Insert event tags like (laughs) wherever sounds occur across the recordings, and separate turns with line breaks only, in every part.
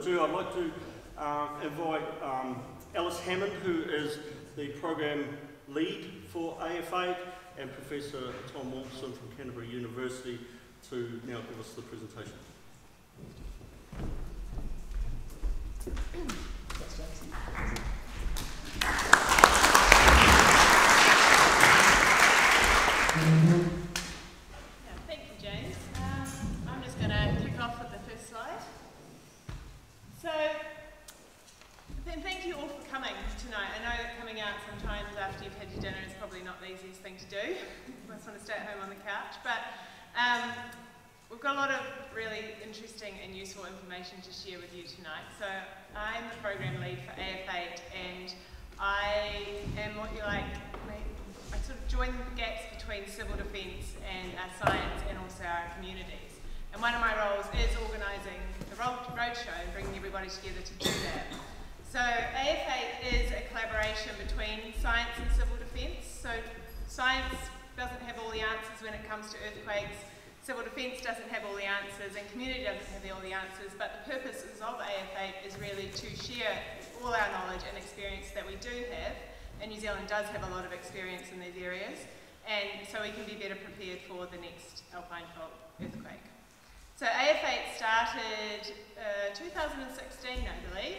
I'd like to uh, invite um, Alice Hammond, who is the program lead for AF8, and Professor Tom Wilson from Canterbury University to now give us the presentation.
Interesting and useful information to share with you tonight. So I'm the program lead for AF8 and I am what you like, I sort of join the gaps between civil defence and our science and also our communities. And one of my roles is organising the roadshow and bringing everybody together to do that. So AF8 is a collaboration between science and civil defence. So science doesn't have all the answers when it comes to earthquakes, civil defence doesn't have all the answers, and community doesn't have all the answers, but the purposes of AF8 is really to share all our knowledge and experience that we do have, and New Zealand does have a lot of experience in these areas, and so we can be better prepared for the next Alpine Fault earthquake. So AF8 started uh, 2016, I believe,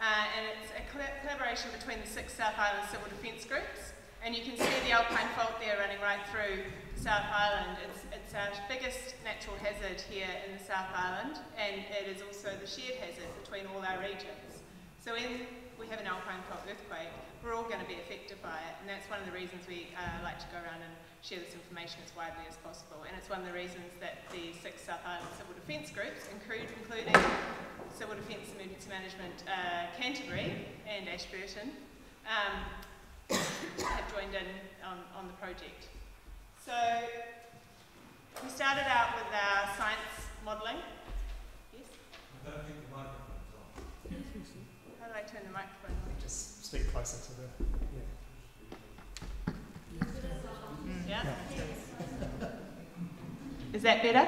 uh, and it's a collaboration between the six South Island civil defence groups. And you can see the Alpine Fault there running right through South Island. It's, it's our biggest natural hazard here in the South Island, and it is also the shared hazard between all our regions. So when we have an Alpine Fault earthquake, we're all going to be affected by it, and that's one of the reasons we uh, like to go around and share this information as widely as possible. And it's one of the reasons that the six South Island civil defence groups, including Civil Defence Emergency Management uh, Canterbury and Ashburton, um, (coughs) have joined in on, on the project. So we started out with our science modelling. Yes?
I don't think the microphone's on.
How do I turn the microphone on?
Just speak closer to the. Yeah.
Yeah? Is that better?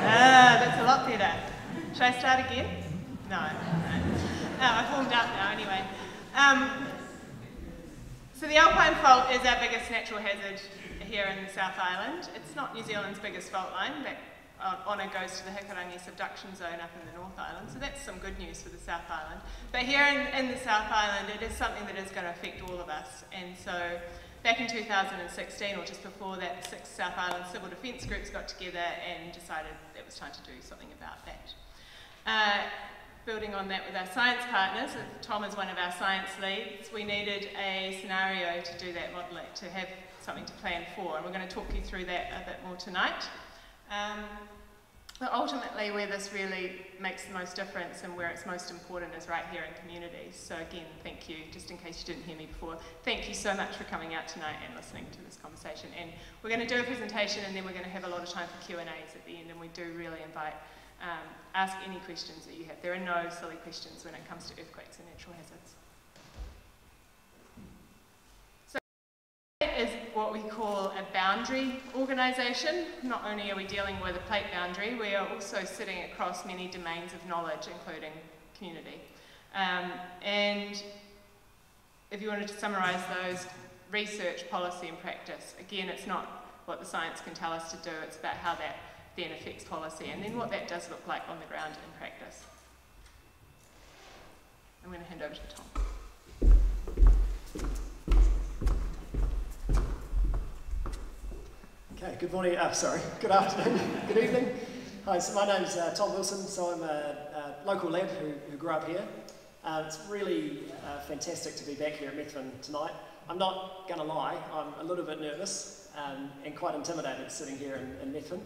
Ah, that's a lot better. Should I start again? No. No, I've warmed up now anyway. Um, so the Alpine Fault is our biggest natural hazard here in the South Island. It's not New Zealand's biggest fault line. That honour goes to the Hikurangi subduction zone up in the North Island, so that's some good news for the South Island. But here in, in the South Island, it is something that is going to affect all of us, and so back in 2016, or just before that, the six South Island civil defence groups got together and decided it was time to do something about that. Uh, building on that with our science partners, Tom is one of our science leads, we needed a scenario to do that modelling, to have something to plan for, and we're going to talk you through that a bit more tonight. Um, but ultimately, where this really makes the most difference and where it's most important is right here in communities. So again, thank you, just in case you didn't hear me before, thank you so much for coming out tonight and listening to this conversation. And we're going to do a presentation and then we're going to have a lot of time for Q&As at the end, and we do really invite, um, ask any questions that you have. There are no silly questions when it comes to earthquakes and natural hazards. is what we call a boundary organisation. Not only are we dealing with a plate boundary, we are also sitting across many domains of knowledge, including community. Um, and if you wanted to summarise those, research, policy and practice. Again, it's not what the science can tell us to do, it's about how that then affects policy and then what that does look like on the ground in practice. I'm going to hand over to Tom.
Okay, good morning, uh, sorry, good afternoon, (laughs) good evening. Hi, so my name's uh, Tom Wilson, so I'm a, a local lad who, who, grew up here. Uh, it's really uh, fantastic to be back here at Methven tonight. I'm not going to lie, I'm a little bit nervous um, and quite intimidated sitting here in, in Methven.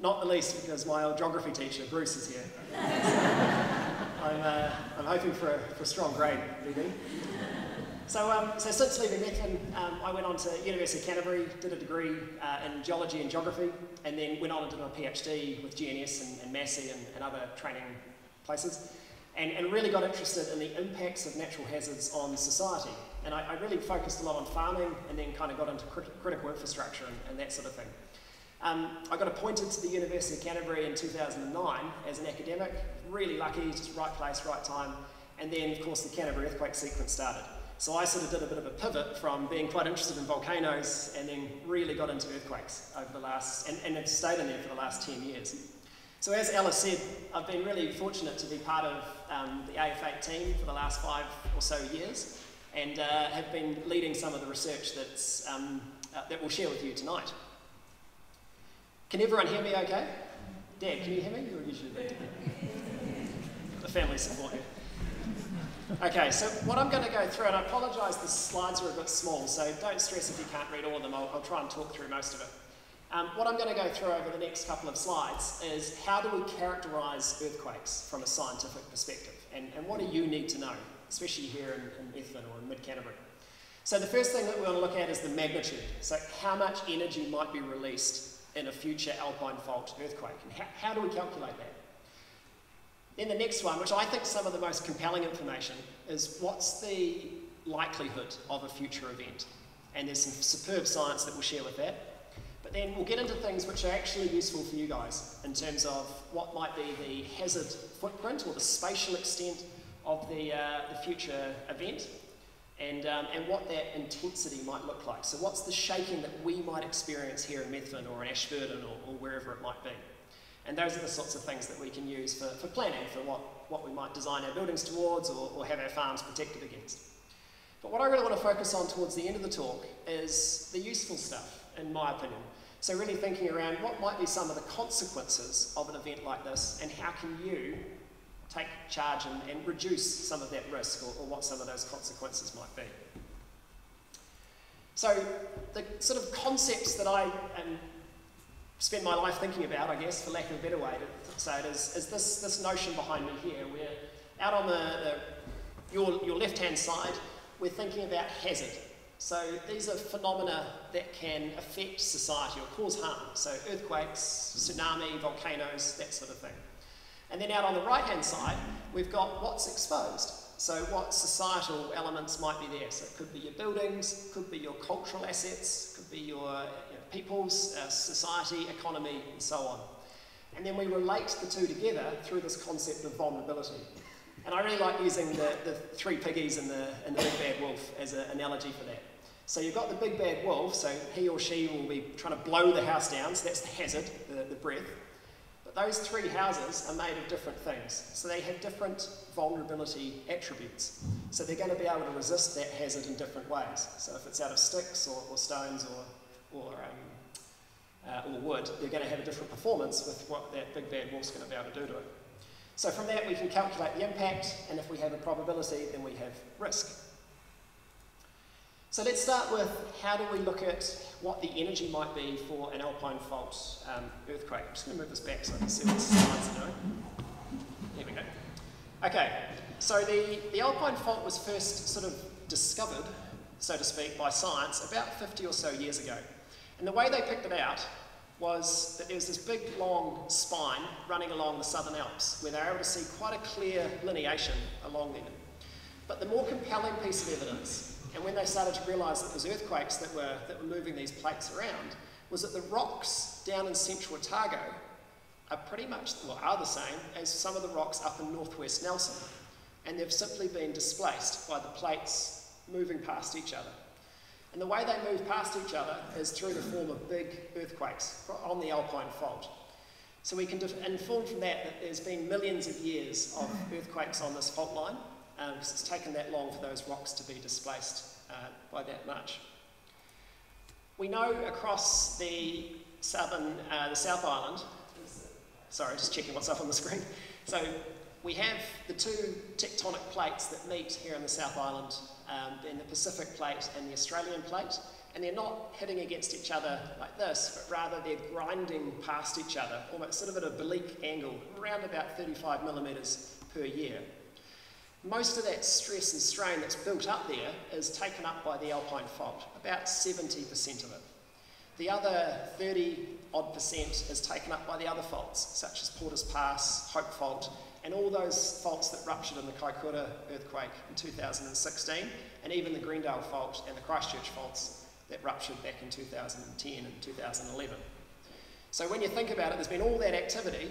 Not the least because my old geography teacher, Bruce, is here. (laughs) I'm, uh, I'm hoping for a, for a strong grade, BB. So, um, so since leaving Methven, um, I went on to University of Canterbury, did a degree uh, in geology and geography, and then went on and did my PhD with GNS and, and Massey and, and, other training places, and, and, really got interested in the impacts of natural hazards on society. And I, I really focused a lot on farming, and then kind of got into crit critical infrastructure and, and, that sort of thing. Um, I got appointed to the University of Canterbury in 2009 as an academic, really lucky, just right place, right time. And then, of course, the Canterbury earthquake sequence started. So I sort of did a bit of a pivot from being quite interested in volcanoes and then really got into earthquakes over the last, and, and have stayed in there for the last 10 years. So as Alice said, I've been really fortunate to be part of um, the AF8 team for the last five or so years and uh, have been leading some of the research that's, um, uh, that we'll share with you tonight. Can everyone hear me okay? Dad, can you hear me? You're usually (laughs) the family support here. Okay, so what I'm going to go through, and I apologise the slides are a bit small, so don't stress if you can't read all of them, I'll, I'll try and talk through most of it. Um, what I'm going to go through over the next couple of slides is how do we characterise earthquakes from a scientific perspective, and, and what do you need to know, especially here in, in Methven or in mid-Canterbury. So the first thing that we want to look at is the magnitude, so how much energy might be released in a future alpine fault earthquake, and how, how do we calculate that? Then the next one, which I think some of the most compelling information, is what's the likelihood of a future event? And there's some superb science that we'll share with that. But then we'll get into things which are actually useful for you guys in terms of what might be the hazard footprint or the spatial extent of the, uh, the future event and, um, and what that intensity might look like. So what's the shaking that we might experience here in Methven or in Ashburton or, or wherever it might be. And those are the sorts of things that we can use for, for planning for what, what we might design our buildings towards or, or have our farms protected against. But what I really want to focus on towards the end of the talk is the useful stuff, in my opinion. So really thinking around what might be some of the consequences of an event like this and how can you take charge and, and reduce some of that risk or, or what some of those consequences might be. So the sort of concepts that I am spend my life thinking about, I guess, for lack of a better way to say it, is, is this, this notion behind me here. We're out on the, the your, your left-hand side, we're thinking about hazard. So these are phenomena that can affect society or cause harm. So earthquakes, tsunami, volcanoes, that sort of thing. And then out on the right-hand side, we've got what's exposed. So what societal elements might be there. So it could be your buildings, could be your cultural assets, could be your peoples, uh, society, economy, and so on. And then we relate the two together through this concept of vulnerability. And I really like using the, the three piggies and the, and the big bad wolf as an analogy for that. So you've got the big bad wolf, so he or she will be trying to blow the house down, so that's the hazard, the, the breath. But those three houses are made of different things, so they have different vulnerability attributes. So they're going to be able to resist that hazard in different ways. So if it's out of sticks or, or stones or or, um, uh, or wood, you're going to have a different performance with what that big bad wolf's going to be able to do to it. So from that we can calculate the impact, and if we have a probability, then we have risk. So let's start with how do we look at what the energy might be for an alpine fault um, earthquake. I'm just going to move this back so I can see what the slides are doing. We go. Okay, so the, the alpine fault was first sort of discovered, so to speak, by science about 50 or so years ago. And the way they picked it out was that there was this big long spine running along the Southern Alps where they were able to see quite a clear lineation along there. But the more compelling piece of evidence, and when they started to realise that there was earthquakes that were, that were moving these plates around, was that the rocks down in central Otago are pretty much, well, are the same as some of the rocks up in northwest Nelson. And they've simply been displaced by the plates moving past each other. And the way they move past each other is through the form of big earthquakes on the Alpine Fault. So we can infer from that that there's been millions of years of earthquakes on this fault line, um, because it's taken that long for those rocks to be displaced uh, by that much. We know across the southern, uh, the South Island, sorry, just checking what's up on the screen. So we have the two tectonic plates that meet here in the South Island um, in the Pacific plate and the Australian plate, and they're not hitting against each other like this, but rather they're grinding past each other, almost sort of at a oblique angle, around about 35 millimetres per year. Most of that stress and strain that's built up there is taken up by the Alpine fault, about 70% of it. The other 30 odd percent is taken up by the other faults, such as Porter's Pass, Hope Fault, and all those faults that ruptured in the Kaikoura earthquake in 2016, and even the Greendale fault and the Christchurch faults that ruptured back in 2010 and 2011. So when you think about it, there's been all that activity,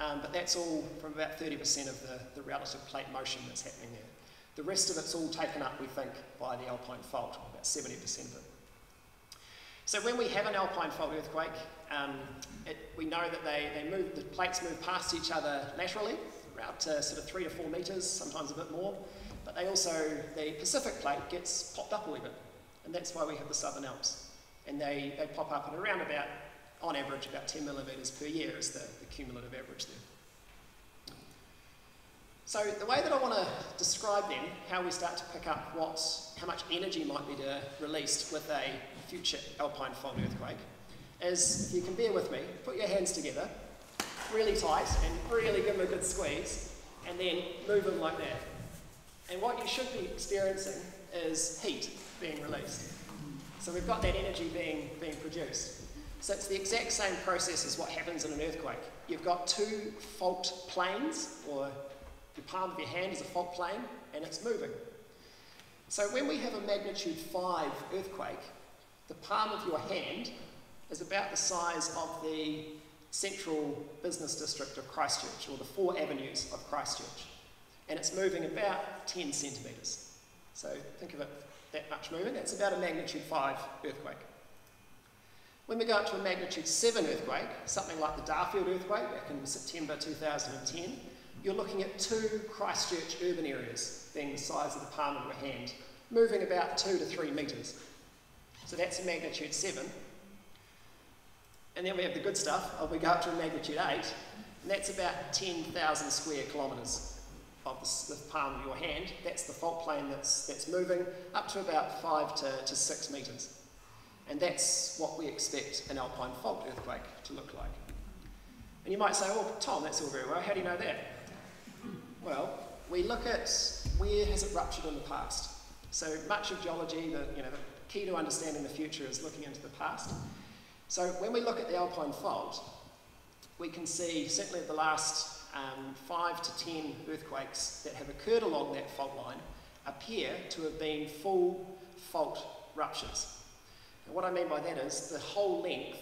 um, but that's all from about 30% of the, the relative plate motion that's happening there. The rest of it's all taken up, we think, by the alpine fault, about 70% of it. So when we have an alpine fault earthquake, um, it, we know that they, they move, the plates move past each other laterally, out to uh, sort of three to four metres, sometimes a bit more. But they also, the Pacific plate gets popped up a little bit, and that's why we have the Southern Alps. And they, they pop up at around about, on average, about 10 millimetres per year is the, the cumulative average there. So the way that I want to describe then how we start to pick up what, how much energy might be released with a future alpine fault earthquake is, if you can bear with me, put your hands together really tight and really give them a good squeeze and then move them like that. And what you should be experiencing is heat being released. So we've got that energy being, being produced. So it's the exact same process as what happens in an earthquake. You've got two fault planes, or the palm of your hand is a fault plane, and it's moving. So when we have a magnitude 5 earthquake, the palm of your hand is about the size of the central business district of Christchurch, or the four avenues of Christchurch. And it's moving about 10 centimetres. So think of it that much moving. That's about a magnitude 5 earthquake. When we go up to a magnitude 7 earthquake, something like the Darfield earthquake back in September 2010, you're looking at two Christchurch urban areas being the size of the palm of your hand, moving about 2 to 3 metres. So that's a magnitude 7. And then we have the good stuff. We go up to a magnitude 8, and that's about 10,000 square kilometres of the, the, palm of your hand. That's the fault plane that's, that's moving up to about 5 to, to 6 metres. And that's what we expect an alpine fault earthquake to look like. And you might say, well, Tom, that's all very well. How do you know that? Well, we look at where has it ruptured in the past. So much of geology, the, you know, the key to understanding the future is looking into the past. So when we look at the Alpine Fault, we can see certainly the last um, five to ten earthquakes that have occurred along that fault line appear to have been full fault ruptures. And what I mean by that is the whole length,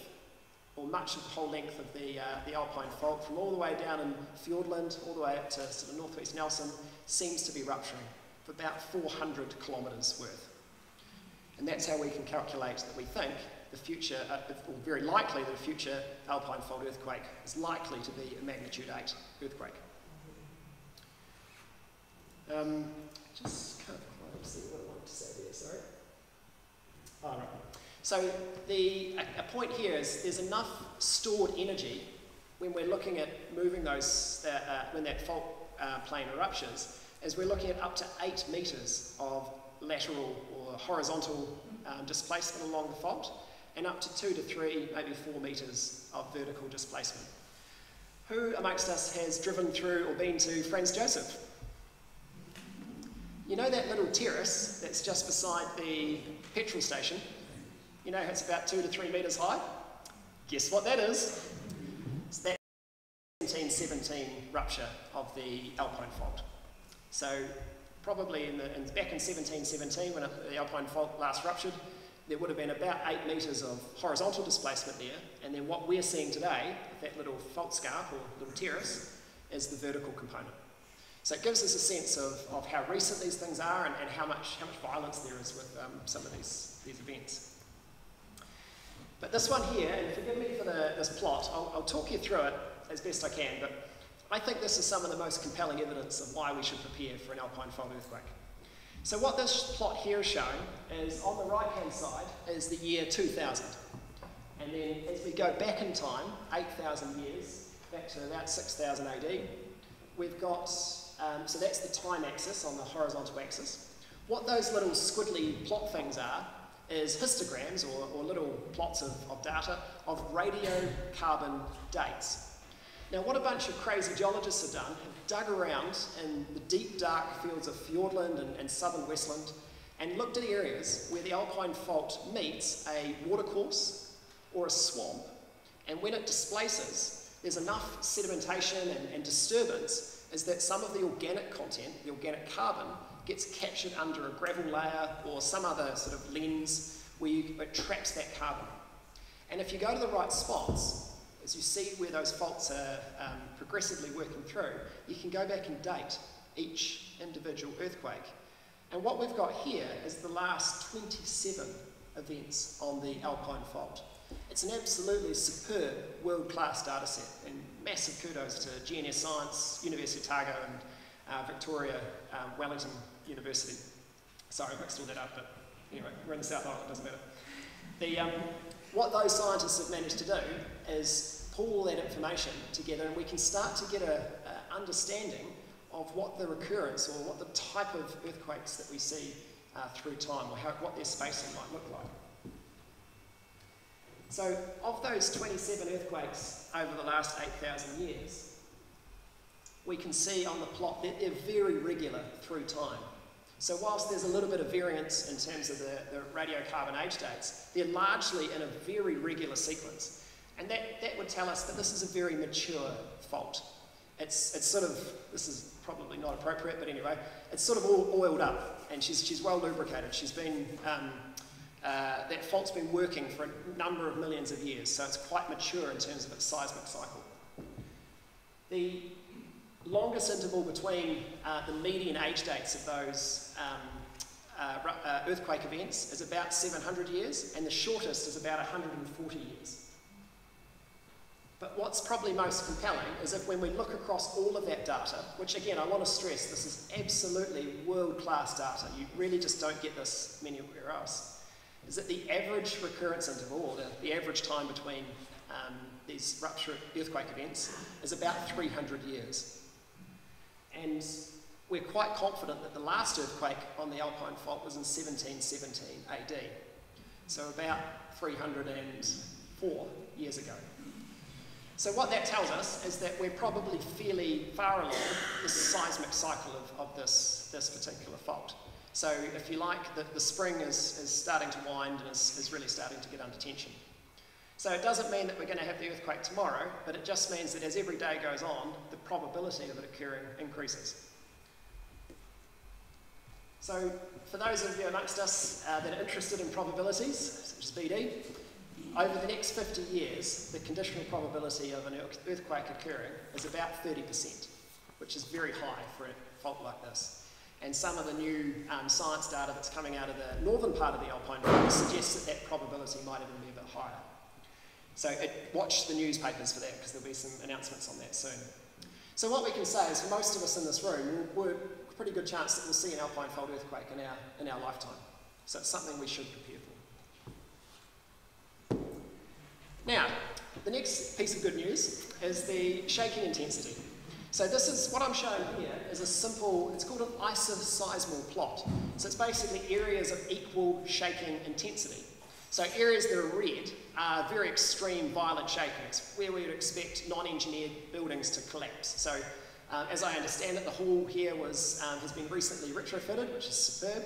or much of the whole length of the, uh, the Alpine Fault, from all the way down in Fiordland, all the way up to sort of northwest Nelson, seems to be rupturing for about 400 kilometres worth. And that's how we can calculate that we think the future, uh, or very likely that a future alpine fault earthquake is likely to be a magnitude 8 earthquake. Um, just can't quite see what I wanted to say there, sorry. All right. So the, a, a point here is there's enough stored energy when we're looking at moving those, uh, uh, when that fault uh, plane eruptions, as we're looking at up to 8 metres of lateral or horizontal um, displacement along the fault and up to two to three, maybe four metres of vertical displacement. Who amongst us has driven through or been to Franz Josef? You know that little terrace that's just beside the petrol station? You know it's about two to three metres high? Guess what that is? It's that 1717 rupture of the Alpine Fault. So probably in the, in, back in 1717 when the Alpine Fault last ruptured, there would have been about eight metres of horizontal displacement there, and then what we're seeing today, that little fault scarp or little terrace, is the vertical component. So it gives us a sense of, of how recent these things are and, and how, much, how much violence there is with um, some of these, these events. But this one here, and forgive me for the, this plot, I'll, I'll talk you through it as best I can, but I think this is some of the most compelling evidence of why we should prepare for an alpine fault earthquake. So what this plot here is showing is on the right hand side is the year 2000. And then as we go back in time, 8,000 years, back to about 6000 AD, we've got, um, so that's the time axis on the horizontal axis. What those little squiddly plot things are is histograms or, or little plots of, of data of radiocarbon dates. Now, what a bunch of crazy geologists have done dug around in the deep, dark fields of Fiordland and, and southern Westland and looked at areas where the Alpine Fault meets a watercourse or a swamp. And when it displaces, there's enough sedimentation and, and disturbance is that some of the organic content, the organic carbon, gets captured under a gravel layer or some other sort of lens where you, it traps that carbon. And if you go to the right spots, as you see where those faults are um, progressively working through, you can go back and date each individual earthquake. And what we've got here is the last 27 events on the Alpine Fault. It's an absolutely superb world-class data set and massive kudos to GNS Science, University of Otago and uh, Victoria um, Wellington University. Sorry, I mixed all that up, but anyway, we're in the South Island, it doesn't matter. The, um, what those scientists have managed to do is pull that information together and we can start to get an understanding of what the recurrence or what the type of earthquakes that we see uh, through time or how, what their spacing might look like. So of those 27 earthquakes over the last 8,000 years, we can see on the plot that they're very regular through time. So whilst there's a little bit of variance in terms of the, the radiocarbon age dates, they're largely in a very regular sequence. And that, that would tell us that this is a very mature fault. It's, it's sort of, this is probably not appropriate, but anyway, it's sort of all oiled up and she's, she's well lubricated. She's been, um, uh, that fault's been working for a number of millions of years, so it's quite mature in terms of its seismic cycle. The longest interval between uh, the median age dates of those um, uh, uh, earthquake events is about 700 years, and the shortest is about 140 years. But what's probably most compelling is if when we look across all of that data, which again I want to stress, this is absolutely world-class data, you really just don't get this anywhere else, is that the average recurrence interval, or the, the average time between um, these rupture earthquake events, is about 300 years. And we're quite confident that the last earthquake on the Alpine Fault was in 1717 AD, so about 304 years ago. So what that tells us is that we're probably fairly far along the seismic cycle of, of this, this particular fault. So if you like, the, the spring is, is starting to wind and is, is really starting to get under tension. So it doesn't mean that we're going to have the earthquake tomorrow, but it just means that as every day goes on, the probability of it occurring increases. So for those of you amongst us uh, that are interested in probabilities, such as BD, over the next 50 years, the conditional probability of an earthquake occurring is about 30%, which is very high for a fault like this. And some of the new um, science data that's coming out of the northern part of the Alpine Fault suggests that that probability might even be a bit higher. So it, watch the newspapers for that because there'll be some announcements on that soon. So what we can say is for most of us in this room, we're a pretty good chance that we'll see an Alpine Fault earthquake in our, in our lifetime. So it's something we should prepare for. Now, the next piece of good news is the shaking intensity. So this is, what I'm showing here is a simple, it's called an isoseismal plot. So it's basically areas of equal shaking intensity. So areas that are red are very extreme violent shakings, where we would expect non-engineered buildings to collapse. So uh, as I understand it, the hall here was, um, has been recently retrofitted, which is superb.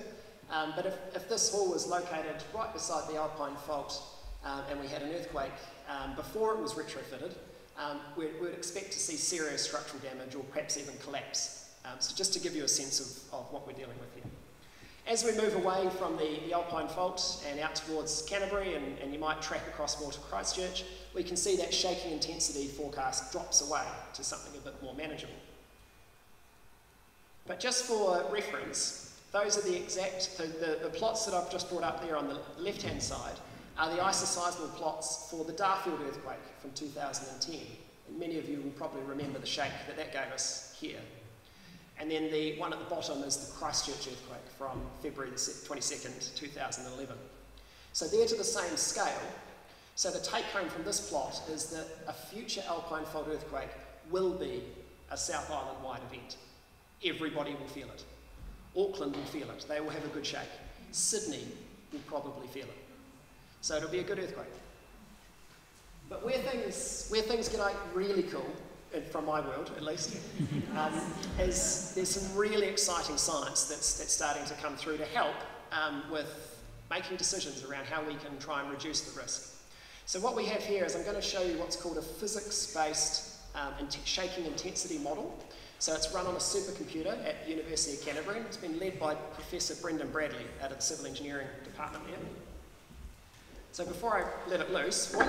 Um, but if, if this hall was located right beside the Alpine Fault um, and we had an earthquake um, before it was retrofitted, um, we would expect to see serious structural damage or perhaps even collapse. Um, so just to give you a sense of, of what we're dealing with here. As we move away from the, the Alpine Fault and out towards Canterbury, and, and, you might track across more to Christchurch, we can see that shaking intensity forecast drops away to something a bit more manageable. But just for reference, those are the exact, the, the, the plots that I've just brought up there on the left-hand side are the isoseismal plots for the Darfield earthquake from 2010. And many of you will probably remember the shake that that gave us here. And then the one at the bottom is the Christchurch earthquake from February 22nd, 2011. So they're to the same scale. So the take home from this plot is that a future Alpine fault earthquake will be a South Island wide event. Everybody will feel it. Auckland will feel it. They will have a good shake. Sydney will probably feel it. So it'll be a good earthquake. But where things, where things get like really cool, from my world at least, um, is there's some really exciting science that's, that's starting to come through to help um, with making decisions around how we can try and reduce the risk. So what we have here is I'm going to show you what's called a physics-based um, shaking intensity model. So it's run on a supercomputer at the University of Canterbury. It's been led by Professor Brendan Bradley out of the Civil Engineering Department there. So before I let it loose, what,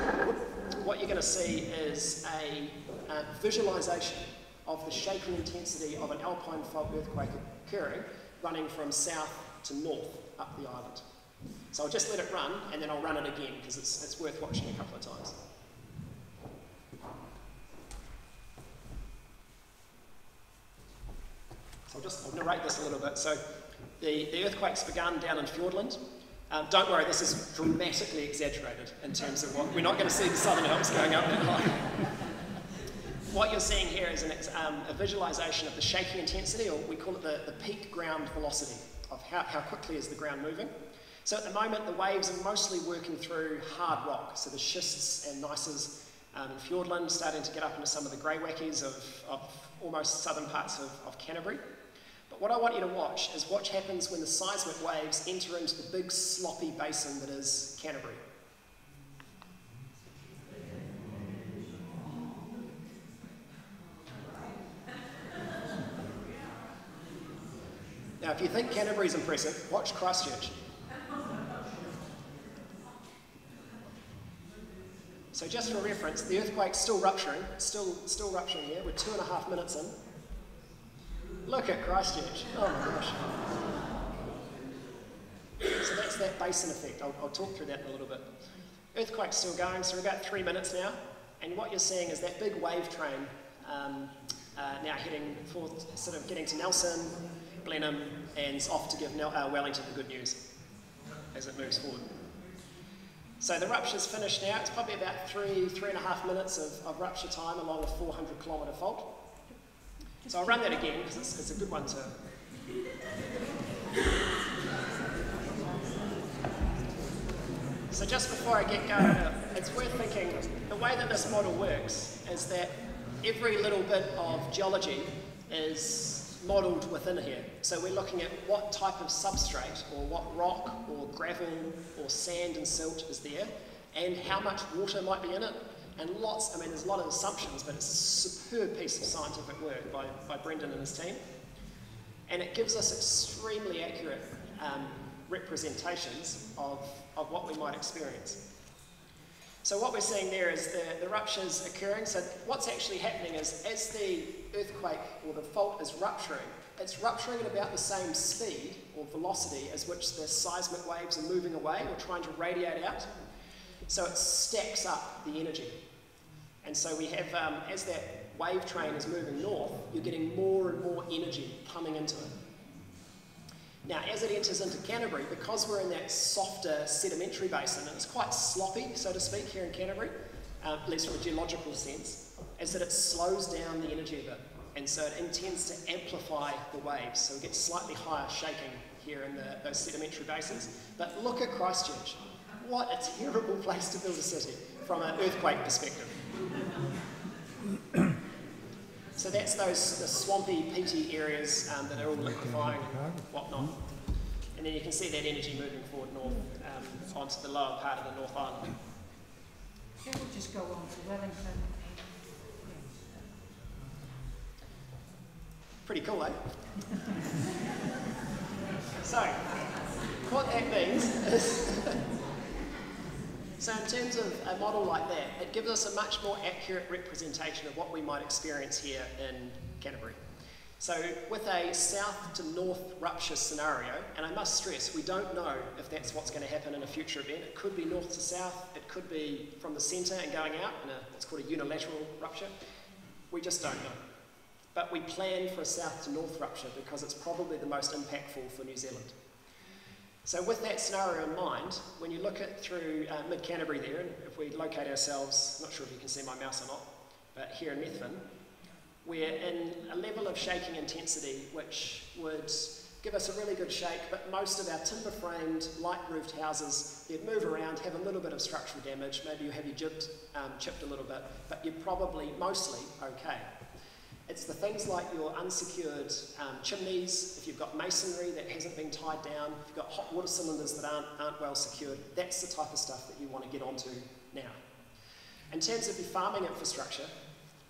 what you're going to see is a uh, visualization of the shaking intensity of an alpine fault earthquake occurring running from south to north up the island. So I'll just let it run and then I'll run it again because it's, it's worth watching a couple of times. So I'll just I'll narrate this a little bit. So the, the earthquakes began down in Fiordland. Um, don't worry, this is dramatically exaggerated in terms of what we're not going to see the Southern Alps going up that high. What you're seeing here is an, um, a visualization of the shaking intensity, or we call it the, the peak ground velocity of how, how quickly is the ground moving. So at the moment, the waves are mostly working through hard rock, so the schists and gneisses um, in Fiordland starting to get up into some of the greywackes of, of almost southern parts of, of Canterbury. But what I want you to watch is what happens when the seismic waves enter into the big sloppy basin that is Canterbury. Now, if you think Canterbury is impressive, watch Christchurch. So just for reference, the earthquake's still rupturing, still, still rupturing here. We're two and a half minutes in. Look at Christchurch. Oh my gosh. So that's that basin effect. I'll, I'll talk through that in a little bit. Earthquake's still going, so we're about three minutes now. And what you're seeing is that big wave train um, uh, now heading for sort of getting to Nelson, Blenheim, and off to give uh, Wellington the good news as it moves forward. So the rupture's finished now. It's probably about three, three and a half minutes of, of rupture time along a 400 kilometre fault. So I'll run that again because it's, it's a good one to. So just before I get going, it's worth thinking the way that this model works is that every little bit of geology is modelled within here. So we're looking at what type of substrate or what rock or gravel or sand and silt is there and how much water might be in it and lots, I mean, there's a lot of assumptions, but it's a superb piece of scientific work by, by Brendan and his team. And it gives us extremely accurate um, representations of, of what we might experience. So what we're seeing there is the, the ruptures occurring. So what's actually happening is as the earthquake or the fault is rupturing, it's rupturing at about the same speed or velocity as which the seismic waves are moving away or trying to radiate out. So it stacks up the energy. And so we have, um, as that wave train is moving north, you're getting more and more energy coming into it. Now, as it enters into Canterbury, because we're in that softer sedimentary basin, and it's quite sloppy, so to speak, here in Canterbury, uh, at least from a geological sense, is that it slows down the energy of it. And so it intends to amplify the waves. So we get slightly higher shaking here in the, those sedimentary basins. But look at Christchurch. What a terrible (laughs) place to build a city from an earthquake perspective. So that's those the swampy, peaty areas um, that are all liquefying and whatnot. And then you can see that energy moving forward north um, onto the lower part of the North Island.
It will just go on to Wellington.
Pretty cool, eh? (laughs) so, what that means is (laughs) So in terms of a model like that, it gives us a much more accurate representation of what we might experience here in Canterbury. So with a south to north rupture scenario, and I must stress, we don't know if that's what's going to happen in a future event. It could be north to south, it could be from the centre and going out in a, what's called a unilateral rupture. We just don't know. But we plan for a south to north rupture because it's probably the most impactful for New Zealand. So with that scenario in mind, when you look at through uh, mid-Canterbury there, and if we locate ourselves, not sure if you can see my mouse or not, but here in Methven, we're in a level of shaking intensity which would give us a really good shake, but most of our timber-framed, light-roofed houses, they'd move around, have a little bit of structural damage, maybe you have your jibbed, um, chipped a little bit, but you're probably mostly okay. It's the things like your unsecured um, chimneys, if you've got masonry that hasn't been tied down, if you've got hot water cylinders that aren't, aren't well secured, that's the type of stuff that you want to get onto now. In terms of your farming infrastructure,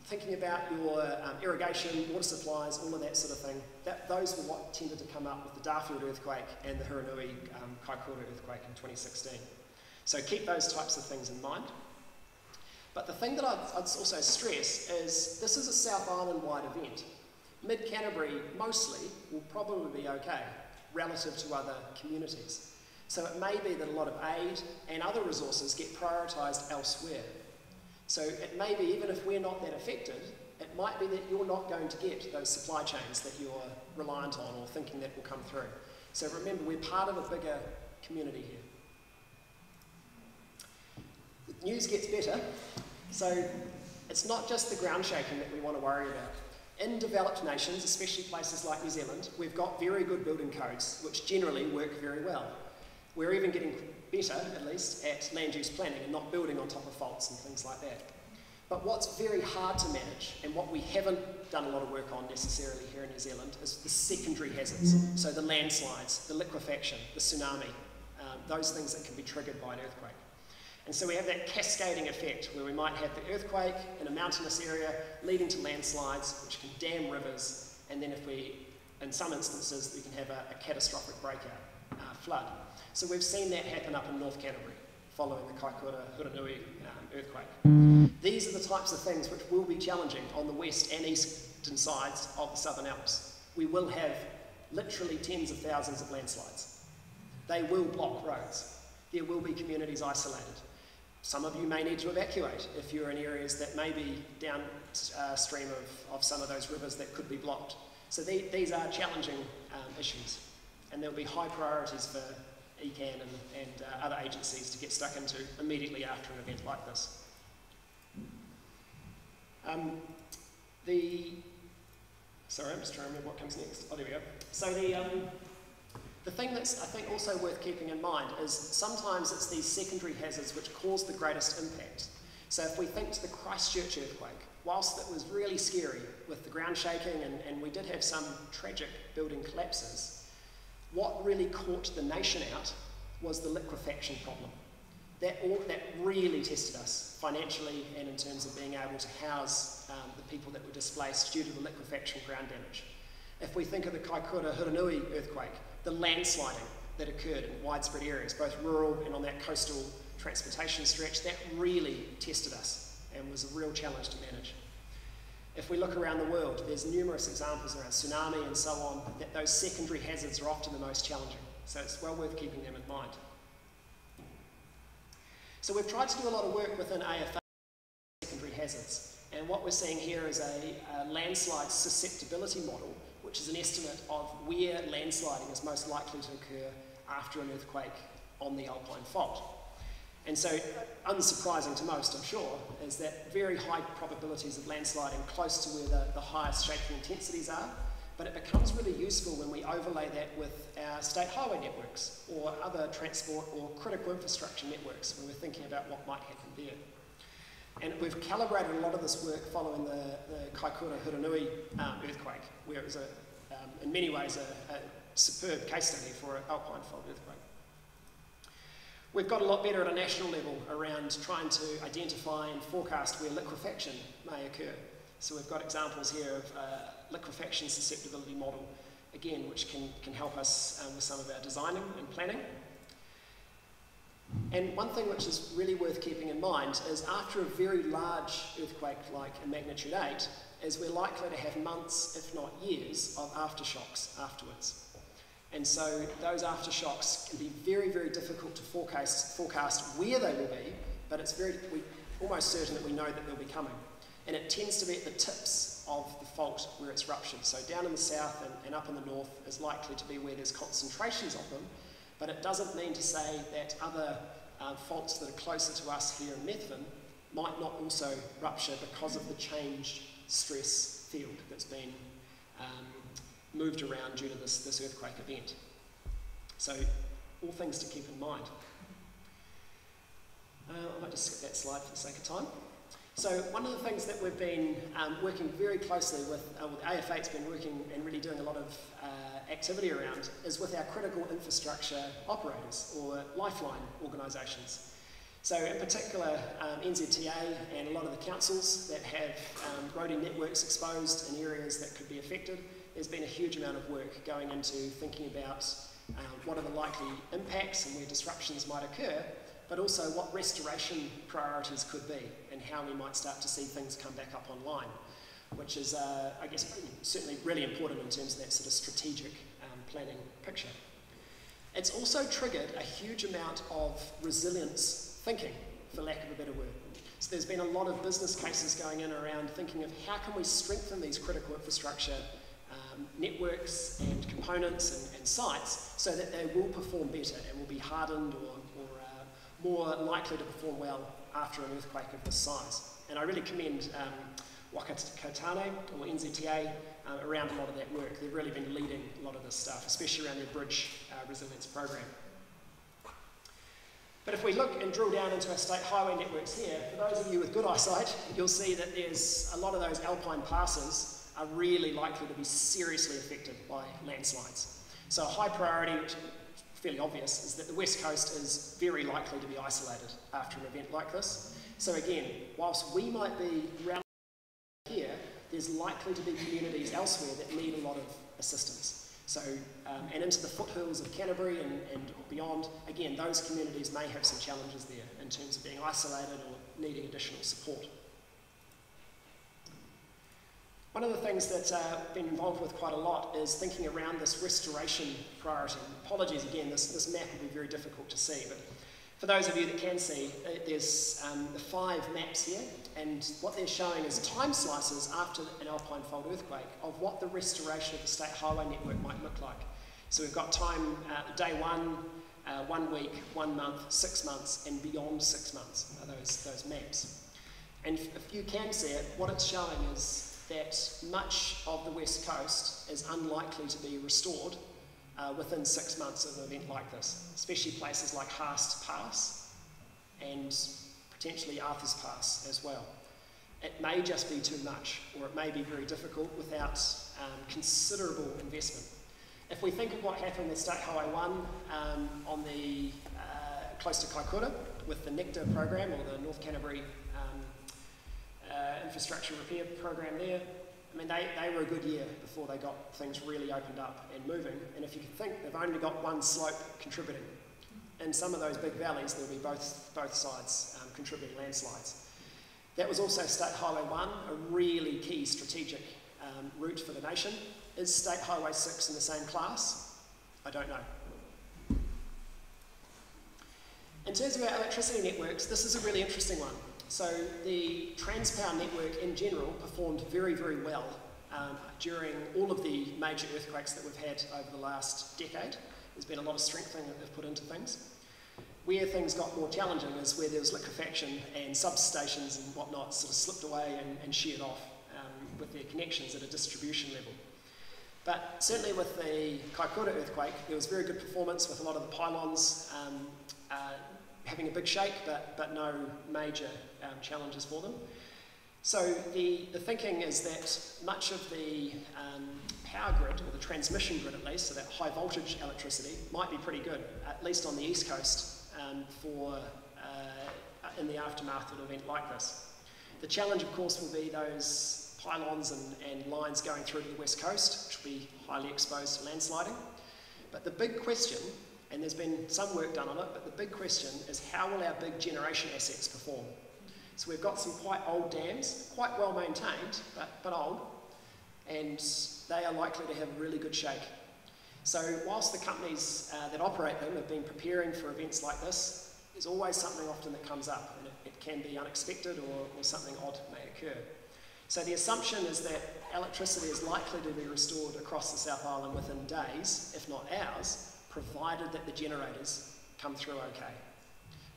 thinking about your um, irrigation, water supplies, all of that sort of thing, that, those were what tended to come up with the Darfield earthquake and the Hurunui um, Kaikoura earthquake in 2016. So keep those types of things in mind. But the thing that I'd, I'd also stress is this is a South Island wide event. Mid Canterbury mostly will probably be okay relative to other communities. So it may be that a lot of aid and other resources get prioritised elsewhere. So it may be, even if we're not that affected, it might be that you're not going to get those supply chains that you're reliant on or thinking that will come through. So remember, we're part of a bigger community here. The news gets better. So it's not just the ground shaking that we want to worry about. In developed nations, especially places like New Zealand, we've got very good building codes, which generally work very well. We're even getting better, at least, at land use planning and not building on top of faults and things like that. But what's very hard to manage, and what we haven't done a lot of work on necessarily here in New Zealand, is the secondary hazards. So the landslides, the liquefaction, the tsunami, um, those things that can be triggered by an earthquake. And so we have that cascading effect where we might have the earthquake in a mountainous area leading to landslides, which can dam rivers, and then if we, in some instances, we can have a, a catastrophic breakout, uh, flood. So we've seen that happen up in North Canterbury following the Kaikoura Hurunui um, earthquake. These are the types of things which will be challenging on the west and eastern sides of the Southern Alps. We will have literally tens of thousands of landslides. They will block roads. There will be communities isolated. Some of you may need to evacuate if you're in areas that may be downstream uh, of, of some of those rivers that could be blocked. So these are challenging um, issues, and there'll be high priorities for ECAN and, and uh, other agencies to get stuck into immediately after an event like this. Um, the, sorry, I'm just trying to remember what comes next. Oh, there we go. So the, um, the thing that's, I think, also worth keeping in mind is sometimes it's these secondary hazards which cause the greatest impact. So if we think to the Christchurch earthquake, whilst it was really scary with the ground shaking and, and we did have some tragic building collapses, what really caught the nation out was the liquefaction problem. That, all, that really tested us financially and in terms of being able to house um, the people that were displaced due to the liquefaction ground damage. If we think of the Kaikoura Hurunui earthquake, the landsliding that occurred in widespread areas, both rural and on that coastal transportation stretch, that really tested us and was a real challenge to manage. If we look around the world, there's numerous examples around tsunami and so on, that those secondary hazards are often the most challenging. So it's well worth keeping them in mind. So we've tried to do a lot of work within AF8 secondary hazards. And what we're seeing here is a, a landslide susceptibility model which is an estimate of where landsliding is most likely to occur after an earthquake on the Alpine Fault. And so, unsurprising to most, I'm sure, is that very high probabilities of landsliding close to where the, the highest shaking intensities are, but it becomes really useful when we overlay that with our state highway networks or other transport or critical infrastructure networks when we're thinking about what might happen there. And we've calibrated a lot of this work following the, the Kaikoura Hurunui um, earthquake, where it was, a, um, in many ways, a, a, superb case study for an alpine fault earthquake. We've got a lot better at a national level around trying to identify and forecast where liquefaction may occur. So we've got examples here of a liquefaction susceptibility model, again, which can, can help us um, with some of our designing and planning. And one thing which is really worth keeping in mind is after a very large earthquake like a magnitude 8, is we're likely to have months, if not years, of aftershocks afterwards. And so those aftershocks can be very, very difficult to forecast, forecast where they will be, but it's very, we, almost certain that we know that they'll be coming. And it tends to be at the tips of the fault where it's ruptured. So down in the south and, and up in the north is likely to be where there's concentrations of them, but it doesn't mean to say that other uh, faults that are closer to us here in Methven might not also rupture because of the changed stress field that's been um, moved around due to this, this earthquake event. So, all things to keep in mind. Uh, I might just skip that slide for the sake of time. So one of the things that we've been um, working very closely with, uh, with AF8's been working and really doing a lot of uh, activity around is with our critical infrastructure operators or lifeline organisations. So in particular, um, NZTA and a lot of the councils that have um, roading networks exposed in areas that could be affected, there's been a huge amount of work going into thinking about um, what are the likely impacts and where disruptions might occur but also what restoration priorities could be and how we might start to see things come back up online, which is, uh, I guess, certainly really important in terms of that sort of strategic um, planning picture. It's also triggered a huge amount of resilience thinking, for lack of a better word. So there's been a lot of business cases going in around thinking of how can we strengthen these critical infrastructure um, networks and components and, and, sites so that they will perform better and will be hardened or, or uh, more likely to perform well after an earthquake of this size. And I really commend um, Waka or NZTA uh, around a lot of that work. They've really been leading a lot of this stuff, especially around their bridge uh, resilience program. But if we look and drill down into our state highway networks here, for those of you with good eyesight, you'll see that there's a lot of those alpine passes are really likely to be seriously affected by landslides. So a high priority, which is fairly obvious, is that the west coast is very likely to be isolated after an event like this. So again, whilst we might be here, there's likely to be communities elsewhere that need a lot of assistance. So, um, and into the foothills of Canterbury and, and beyond, again, those communities may have some challenges there in terms of being isolated or needing additional support. One of the things that uh, I've been involved with quite a lot is thinking around this restoration priority. Apologies again, this, this map will be very difficult to see, but for those of you that can see, uh, there's um, the five maps here, and what they're showing is time slices after an alpine fault earthquake of what the restoration of the state highway network might look like. So we've got time, uh, day one, uh, one week, one month, six months, and beyond six months are those, those maps. And if you can see it, what it's showing is that much of the west coast is unlikely to be restored uh, within six months of an event like this, especially places like Haast Pass and potentially Arthur's Pass as well. It may just be too much, or it may be very difficult without um, considerable investment. If we think of what happened with State Highway 1 um, on the uh, close to Kaikoura with the NCTIR program or the North Canterbury uh, infrastructure repair program there. I mean, they, they were a good year before they got things really opened up and moving. And if you can think, they've only got one slope contributing. In some of those big valleys, there'll be both, both sides um, contributing landslides. That was also State Highway 1, a really key strategic um, route for the nation. Is State Highway 6 in the same class? I don't know. In terms of our electricity networks, this is a really interesting one. So the Transpower network in general performed very, very well um, during all of the major earthquakes that we've had over the last decade. There's been a lot of strengthening that they've put into things. Where things got more challenging is where there was liquefaction and substations and whatnot sort of slipped away and, and sheared off um, with their connections at a distribution level. But certainly with the Kaikoura earthquake, there was very good performance with a lot of the pylons um, having a big shake, but, but no major um, challenges for them. So the, the thinking is that much of the um, power grid, or the transmission grid at least, so that high voltage electricity, might be pretty good, at least on the east coast, um, for uh, in the aftermath of an event like this. The challenge, of course, will be those pylons and, and lines going through to the west coast, which will be highly exposed to landsliding. But the big question and there's been some work done on it, but the big question is how will our big generation assets perform? So we've got some quite old dams, quite well maintained, but, but old, and they are likely to have a really good shake. So whilst the companies uh, that operate them have been preparing for events like this, there's always something often that comes up, and it, it can be unexpected or, or something odd may occur. So the assumption is that electricity is likely to be restored across the South Island within days, if not hours, provided that the generators come through okay.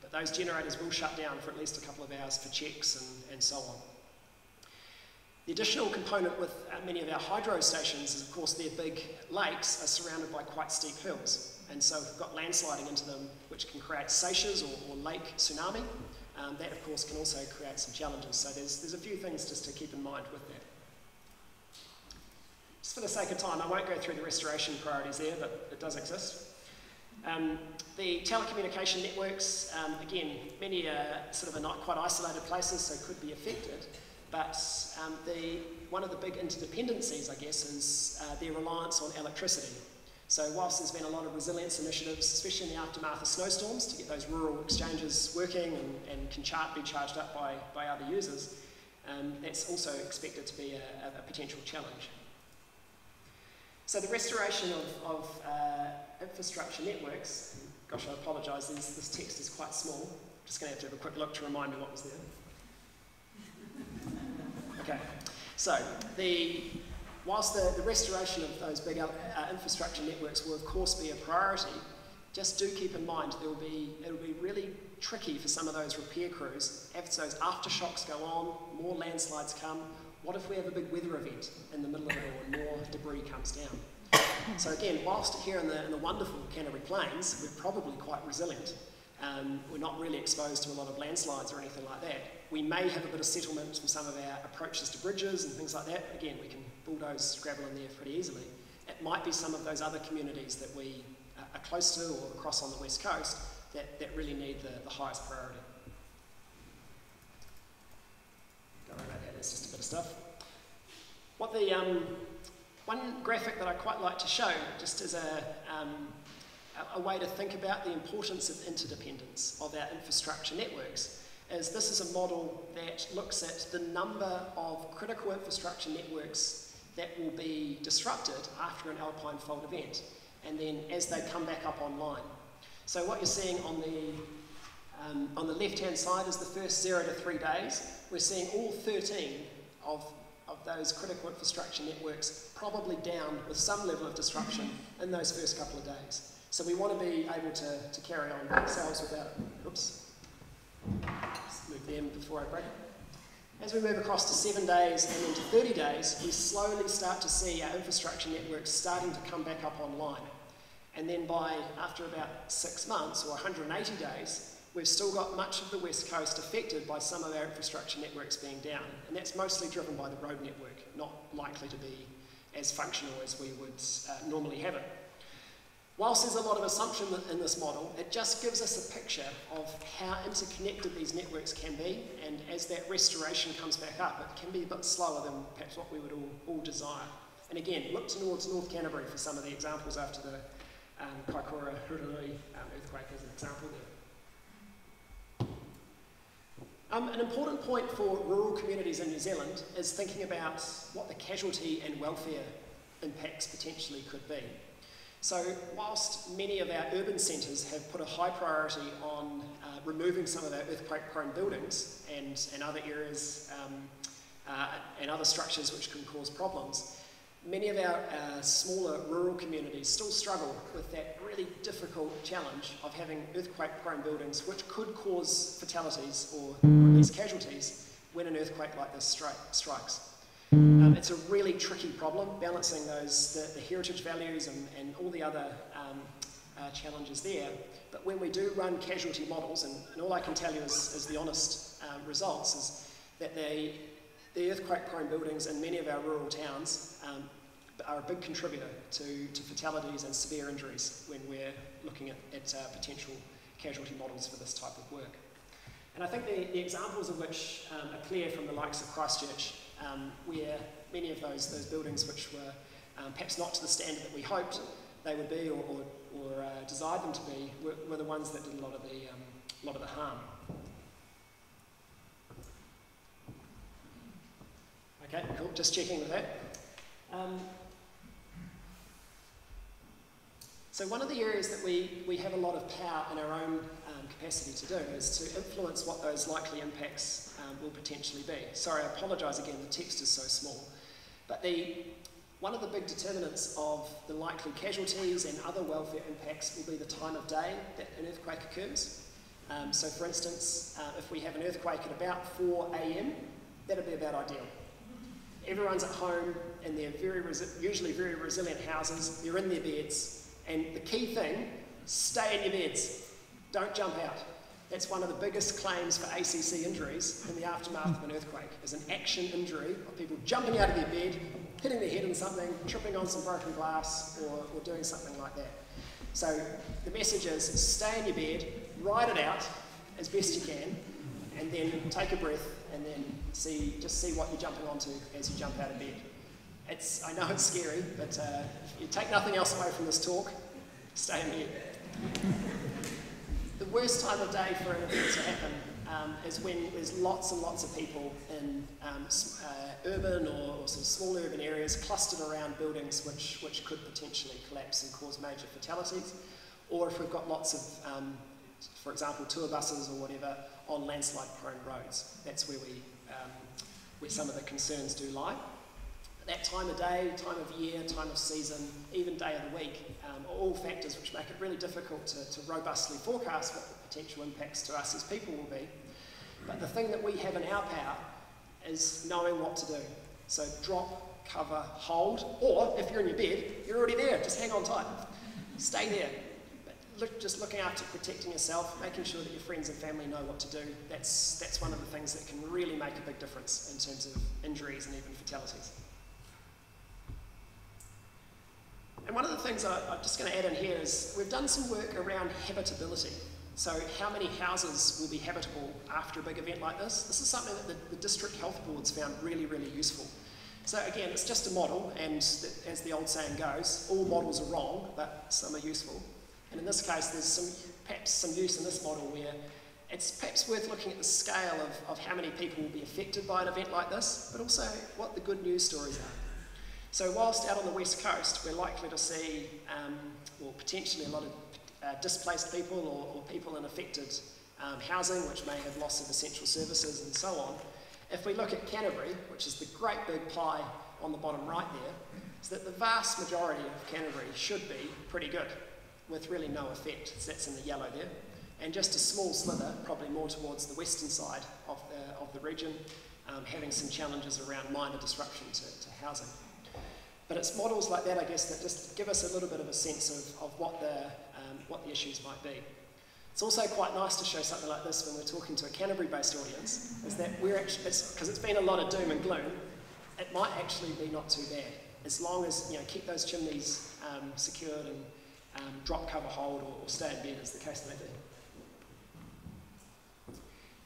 But those generators will shut down for at least a couple of hours for checks and, and so on. The additional component with many of our hydro stations is, of course, their big lakes are surrounded by quite steep hills. And so we've got landsliding into them, which can create seiches or, or lake tsunami. Um, that, of course, can also create some challenges. So there's, there's a few things just to keep in mind with that. Just for the sake of time, I won't go through the restoration priorities there, but it does exist. Um, the telecommunication networks, um, again, many are sort of not quite isolated places, so could be affected. But um, the, one of the big interdependencies, I guess, is uh, their reliance on electricity. So whilst there's been a lot of resilience initiatives, especially in the aftermath of snowstorms, to get those rural exchanges working and, and can char- be charged up by, by other users, um, that's also expected to be a, a, a potential challenge. So the restoration of, of uh, infrastructure networks, gosh, I apologise, this, text is quite small. I'm just going to have to have a quick look to remind me what was there. (laughs) Okay, so the, whilst the, the restoration of those big uh, infrastructure networks will of course be a priority, just do keep in mind there will be, it'll be really tricky for some of those repair crews if those aftershocks go on, more landslides come. What if we have a big weather event in the middle of it all and more debris comes down? So again, whilst here in the, in the wonderful Canterbury Plains, we're probably quite resilient. Um, we're not really exposed to a lot of landslides or anything like that. We may have a bit of settlement from some of our approaches to bridges and things like that. Again, we can bulldoze gravel in there pretty easily. It might be some of those other communities that we are close to or across on the west coast that, that really need the, the highest priority. Don't worry about that, that's just a bit of stuff. What the, um, one graphic that I quite like to show, just as a, um, a, way to think about the importance of interdependence of our infrastructure networks, is this is a model that looks at the number of critical infrastructure networks that will be disrupted after an alpine fault event, and then as they come back up online. So what you're seeing on the um, on the left-hand side is the first zero to three days. We're seeing all 13 of, of those critical infrastructure networks probably down with some level of disruption in those first couple of days. So we want to be able to, to carry on ourselves without, oops, move them before I break it. As we move across to seven days and into 30 days, we slowly start to see our infrastructure networks starting to come back up online. And then by, after about six months or 180 days, we've still got much of the west coast affected by some of our infrastructure networks being down. And that's mostly driven by the road network, not likely to be as functional as we would uh, normally have it. Whilst there's a lot of assumption in this model, it just gives us a picture of how interconnected these networks can be, and as that restoration comes back up, it can be a bit slower than perhaps what we would all, all desire. And again, look towards North Canterbury for some of the examples after the um, Kaikoura Hurunui um, earthquake as an example there. Um, an important point for rural communities in New Zealand is thinking about what the casualty and welfare impacts potentially could be. So whilst many of our urban centres have put a high priority on uh, removing some of our earthquake-prone buildings and, and other areas um, uh, and other structures which can cause problems, many of our uh, smaller rural communities still struggle with that really difficult challenge of having earthquake-prone buildings which could cause fatalities or, or at least casualties when an earthquake like this stri strikes. Um, it's a really tricky problem, balancing those the, the heritage values and, and, all the other um, uh, challenges there. But when we do run casualty models, and, and all I can tell you is, is the honest um, results, is that they the earthquake-prone buildings in many of our rural towns um, are a big contributor to, to fatalities and severe injuries when we're looking at, at uh, potential casualty models for this type of work. And I think the, the examples of which um, are clear from the likes of Christchurch, um, where many of those, those buildings which were um, perhaps not to the standard that we hoped they would be or, or, or uh, desired them to be, were, were, the ones that did a lot of the, um, lot of the harm. Okay, cool, just checking with that. Um, so one of the areas that we, we have a lot of power in our own um, capacity to do is to influence what those likely impacts um, will potentially be. Sorry, I apologise again, the text is so small. But the, one of the big determinants of the likely casualties and other welfare impacts will be the time of day that an earthquake occurs. Um, so for instance, uh, if we have an earthquake at about 4 a.m., that'd be about ideal. Everyone's at home and they're very usually very resilient houses. They're in their beds. And the key thing, stay in your beds. Don't jump out. That's one of the biggest claims for ACC injuries in the aftermath of an earthquake, is an action injury of people jumping out of their bed, hitting their head on something, tripping on some broken glass, or, or doing something like that. So the message is stay in your bed, ride it out as best you can, and then take a breath and then see, just see what you're jumping onto as you jump out of bed. it's, I know it's scary, but uh, you take nothing else away from this talk, stay in bed. the worst time of day for an event to happen um, is when there's lots and lots of people in um, uh, urban or, or, sort of small urban areas clustered around buildings which, which could potentially collapse and cause major fatalities, or if we've got lots of, um, for example, tour buses or whatever on landslide prone roads. That's where, we, um, where some of the concerns do lie. That time of day, time of year, time of season, even day of the week, um, are all factors which make it really difficult to, to robustly forecast what the potential impacts to us as people will be. But the thing that we have in our power is knowing what to do. So drop, cover, hold, or if you're in your bed, you're already there, just hang on tight. Stay there. Look, just looking after protecting yourself, making sure that your friends and family know what to do, that's, that's one of the things that can really make a big difference in terms of injuries and even fatalities. And one of the things I, I'm just going to add in here is we've done some work around habitability. So how many houses will be habitable after a big event like this? This is something that the, the district health boards found really, really useful. So again, it's just a model, and as the old saying goes, all models are wrong, but some are useful. And in this case, there's some, perhaps some use in this model where it's perhaps worth looking at the scale of, of how many people will be affected by an event like this, but also what the good news stories are. So whilst out on the west coast, we're likely to see, um, or potentially a lot of uh, displaced people or, or, people in affected um, housing, which may have loss of essential services and so on. If we look at Canterbury, which is the great big pie on the bottom right there, is that the vast majority of Canterbury should be pretty good, with really no effect. So that's in the yellow there. And just a small slither, probably more towards the western side of the, of the region, um, having some challenges around minor disruption to, to housing. But it's models like that, I guess, that just give us a little bit of a sense of, of what the um, what the issues might be. It's also quite nice to show something like this when we're talking to a Canterbury-based audience, is that we're actually, because it's, been a lot of doom and gloom, it might actually be not too bad, as long as, you know, keep those chimneys um, secured and um, drop, cover, hold, or, or, stay in bed, as the case may be.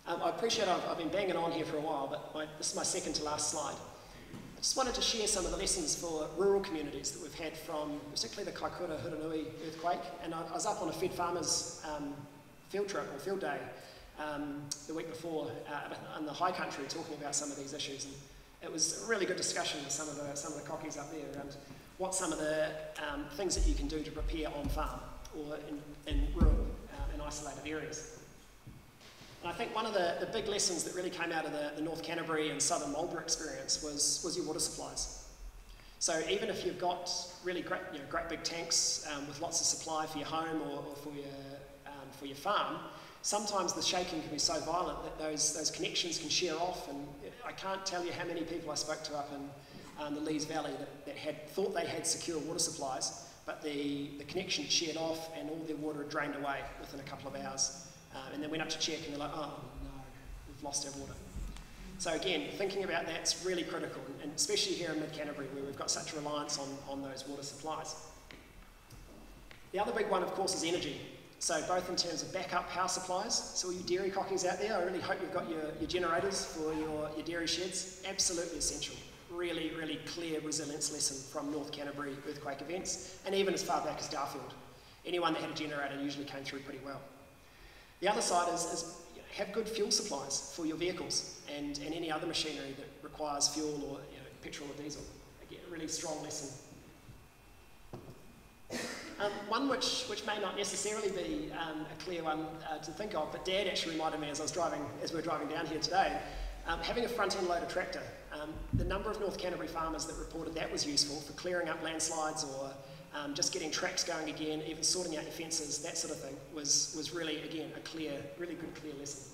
Um, I appreciate I've, I've, been banging on here for a while, but my, this is my second to last slide. I just wanted to share some of the lessons for rural communities that we've had from particularly the Kaikoura Hurunui earthquake. And I, I, was up on a Fed Farmers um, field trip or field day um, the week before uh, in the high country talking about some of these issues. And it was a really good discussion with some of the, some of the cockies up there around what some of the um, things that you can do to prepare on farm or in, in rural uh, and isolated areas. And I think one of the, the big lessons that really came out of the, the North Canterbury and Southern Marlborough experience was, was your water supplies. So even if you've got really great, you know, great big tanks um, with lots of supply for your home or, or for, your, um, for your farm, sometimes the shaking can be so violent that those, those connections can shear off. And I can't tell you how many people I spoke to up in um, the Lees Valley that, that had thought they had secure water supplies, but the, the connection sheared off and all their water had drained away within a couple of hours. Um, and then went up to check and they're like, oh no, we've lost our water. So again, thinking about that's really critical, and especially here in mid-Canterbury where we've got such a reliance on, on those water supplies. The other big one, of course, is energy. So both in terms of backup power supplies, so all you dairy cockies out there, I really hope you've got your, your generators for your, your dairy sheds, absolutely essential. Really, really clear resilience lesson from North Canterbury earthquake events, and even as far back as Darfield. Anyone that had a generator usually came through pretty well. The other side is, is have good fuel supplies for your vehicles and, and any other machinery that requires fuel or you know, petrol or diesel. Again, a really strong lesson. Um, one which, which may not necessarily be um, a clear one uh, to think of, but Dad actually reminded me as I was driving, as we were driving down here today, um, having a front-end loader tractor. Um, the number of North Canterbury farmers that reported that was useful for clearing up landslides or um, just getting tracks going again, even sorting out your fences, that sort of thing, was, was really, again, a clear, really good, clear lesson.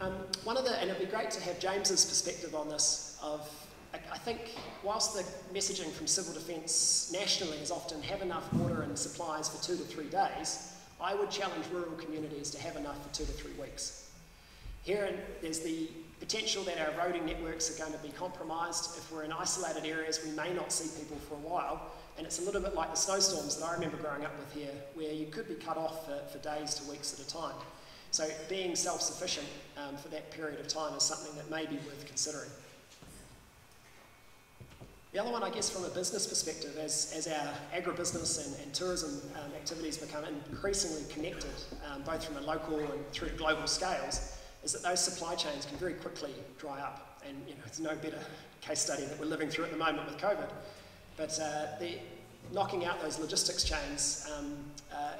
Um, one of the, and it'd be great to have James's perspective on this, of, I, I think, whilst the messaging from civil defence nationally is often have enough water and supplies for two to three days, I would challenge rural communities to have enough for two to three weeks. Here, there's the potential that our roading networks are going to be compromised. If we're in isolated areas, we may not see people for a while. And it's a little bit like the snowstorms that I remember growing up with here, where you could be cut off for, for days to weeks at a time. So being self-sufficient um, for that period of time is something that may be worth considering. The other one, I guess, from a business perspective, as, as our agribusiness and, and tourism um, activities become increasingly connected, um, both from a local and through global scales, is that those supply chains can very quickly dry up. And you know, it's no better case study that we're living through at the moment with COVID. But uh, the, knocking out those logistics chains, um, uh,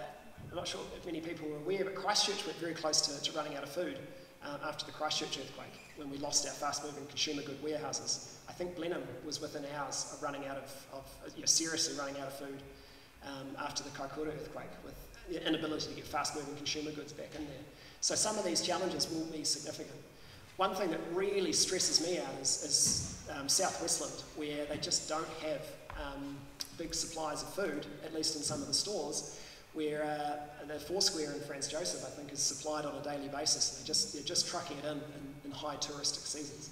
I'm not sure if many people were aware, but Christchurch went very close to, to running out of food um, after the Christchurch earthquake when we lost our fast-moving consumer good warehouses. I think Blenheim was within hours of running out of, of you know, seriously running out of food um, after the Kaikoura earthquake with the inability to get fast-moving consumer goods back in there. So some of these challenges will be significant. One thing that really stresses me out is, is um, South Westland, where they just don't have um, big supplies of food, at least in some of the stores, where uh, the Four Square in Franz Josef, I think, is supplied on a daily basis. They're just, they're just trucking it in, in high touristic seasons.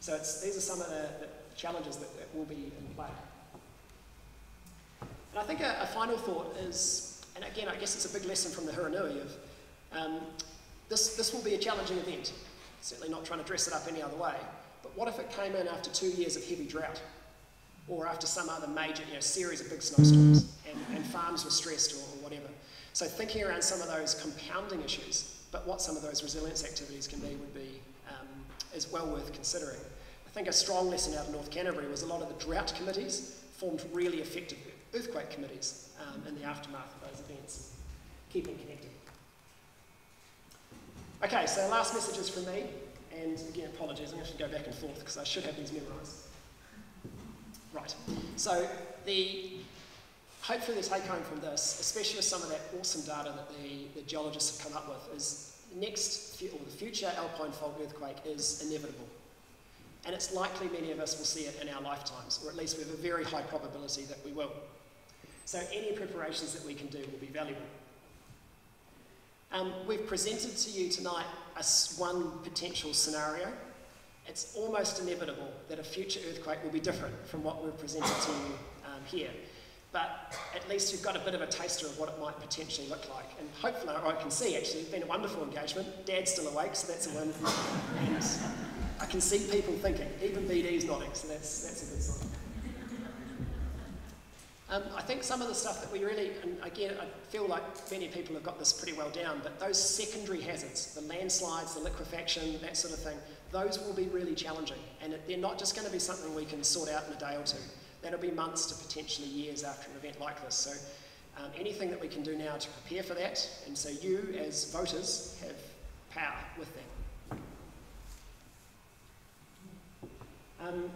So these are some of the, the challenges that, that, will be in play. And I think a, a, final thought is, and again, I guess it's a big lesson from the Hurunui of, um, this, this will be a challenging event. Certainly not trying to dress it up any other way. But what if it came in after two years of heavy drought? Or after some other major you know, series of big snowstorms and, and farms were stressed or, or whatever. So thinking around some of those compounding issues, but what some of those resilience activities can be would be is well worth considering. I think a strong lesson out of North Canterbury was a lot of the drought committees formed really effective earthquake committees um, in the aftermath of those events, keeping connected. Okay, so last messages from me, and again, apologies, I'm going to go back and forth because I should have these memorised. Right, so the hopefully the take home from this, especially with some of that awesome data that the, the geologists have come up with, is next, or the future alpine fault earthquake is inevitable. And it's likely many of us will see it in our lifetimes, or at least we have a very high probability that we will. So any preparations that we can do will be valuable. Um, we've presented to you tonight a, one potential scenario. It's almost inevitable that a future earthquake will be different from what we've presented to you um, here. But at least you've got a bit of a taster of what it might potentially look like. And hopefully, I can see actually, it's been a wonderful engagement. Dad's still awake, so that's a win. And I can see people thinking, even BD's nodding, so that's, that's a good sign. Um, I think some of the stuff that we really, and again, I feel like many people have got this pretty well down, but those secondary hazards, the landslides, the liquefaction, that sort of thing, those will be really challenging. And it, they're not just going to be something we can sort out in a day or two. That'll be months to potentially years after an event like this. So um, anything that we can do now to prepare for that, and so you as voters have power with that. Um,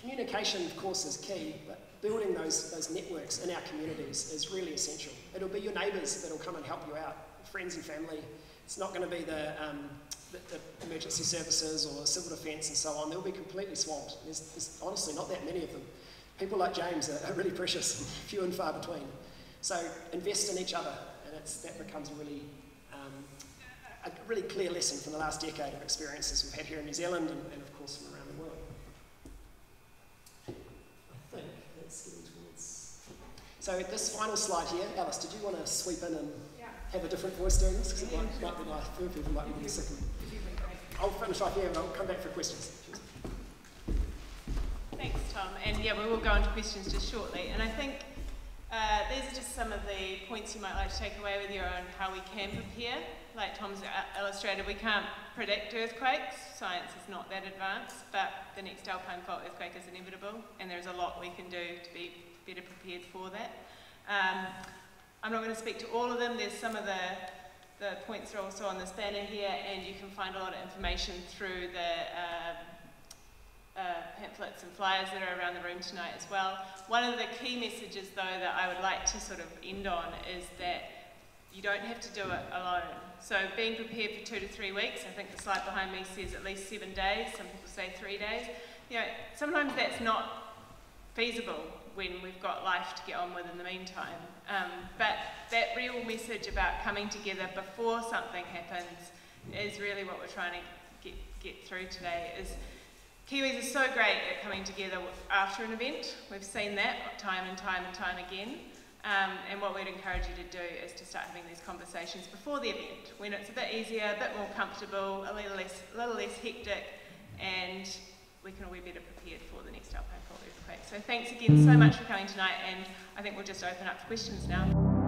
communication, of course, is key, but building those, those networks in our communities is really essential. It'll be your neighbours that'll come and help you out, friends and family. It's not going to be the, um, the, the, emergency services or civil defence and so on. They'll be completely swamped. There's, there's, honestly not that many of them. People like James are, are really precious, (laughs) few and far between. So invest in each other, and that becomes a really, um, a really clear lesson from the last decade of experiences we've had here in New Zealand and, and of course from around the world. I think that's getting towards. So this final slide here, Alice, did you want to sweep in and yeah. have a different voice doing this? Because it might, might be like, few people might be sick. I'll finish off here and I'll come back for questions.
Tom. And yeah, we will go on to questions just shortly. And I think uh, these are just some of the points you might like to take away with you on how we can prepare. Like Tom's illustrated, we can't predict earthquakes. Science is not that advanced, but the next alpine fault earthquake is inevitable, and there's a lot we can do to be better prepared for that. Um, I'm not going to speak to all of them. There's some of the, the points are also on this banner here, and you can find a lot of information through the uh, uh, pamphlets and flyers that are around the room tonight as well. One of the key messages, though, that I would like to sort of end on is that you don't have to do it alone. So being prepared for two to three weeks, I think the slide behind me says at least seven days, some people say three days. You know, sometimes that's not feasible when we've got life to get on with in the meantime. Um, but that real message about coming together before something happens is really what we're trying to get, get through today. Is Kiwis are so great at coming together after an event. We've seen that time and time and time again. Um, and what we'd encourage you to do is to start having these conversations before the event, when it's a bit easier, a bit more comfortable, a little less, a little less hectic, and we can all be better prepared for the next Taupo earthquake. So thanks again so much for coming tonight, and I think we'll just open up for questions now.